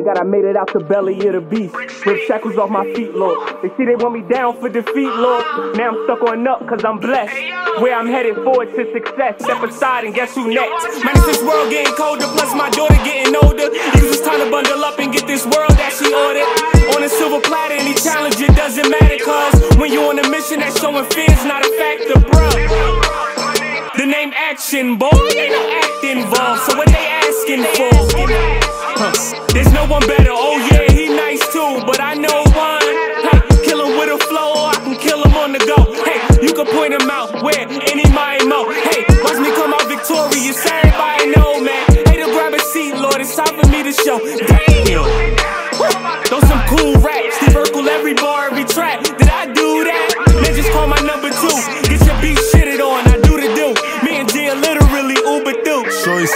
God, I made it out the belly of the beast. Rip shackles off my feet, Lord. They see they want me down for defeat, Lord. Now I'm stuck on up cause I'm blessed. Where I'm headed forward to success. Step aside and guess who next? Man, this world getting colder, plus my daughter getting older. It's time to bundle up and get this world that she ordered. On a silver platter, any challenge, it doesn't matter, cause when you're on a mission, that showing fear's not a factor, bruh. The name action, boy, ain't no act involved. So what they asking but one. Hey, kill him with a flow, or I can kill him on the go. Hey, you can point him out where any mind mo. Hey, watch me come out victorious. Everybody know, man. Hey, to grab a seat, Lord. It's time for me to show. Damn. Those some cool raps. Steve Urkel every bar, every track.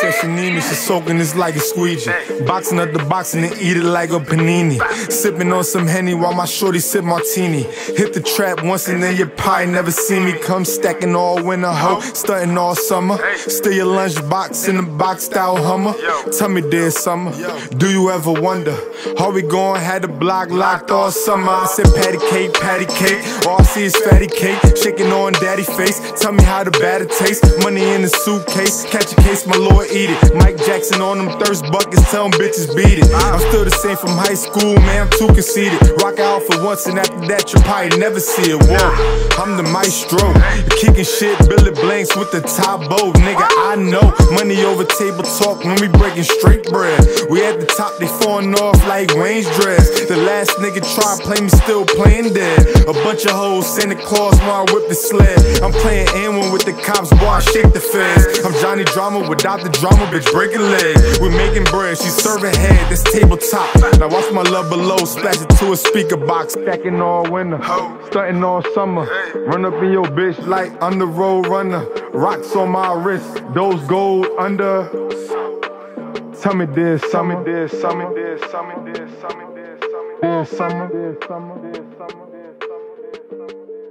Said she need me, she soaking this like a squeegee. Boxing up the boxing and then eat it like a panini. Sipping on some henny while my shorty sip martini. Hit the trap once and then you probably never see me come stacking all winter hoe, stunting all summer. Still your lunchbox in the box style Hummer. Tell me, dear summer, do you ever wonder? How we going? Had the block locked all summer. I said patty cake, patty cake. All I see is fatty cake, shaking on daddy face. Tell me how the batter tastes. Money in the suitcase, catch a case, my lord eat it. Mike Jackson on them thirst buckets, tell them bitches beat it. I'm still the same from high school, man. I'm too conceited. Rock out for once, and after that, you'll probably never see it. Whoa, I'm the maestro, kicking shit, Billy Blanks with the top bow, nigga. I know money over table talk when we breaking straight bread. We at the top, they falling off like Wayne's dress. The last nigga tried play me, still playing dead. A bunch of hoes, Santa Claus while I whip the sled. I'm playing N1 with the cops, boy, I shake the feds. I'm Johnny Drama without the drama, bitch, break a leg. We're making bread, she's serving head, this tabletop. Now watch my love below, splash it to a speaker box. Stacking all winter, stunting all summer. Run up in your bitch like I'm the road runner. Rocks on my wrist, those gold under. Tell me this, tell me this, tell me this, tell me this, tell me this, tell me this, summer, this summer, this summer, this summer, this summer.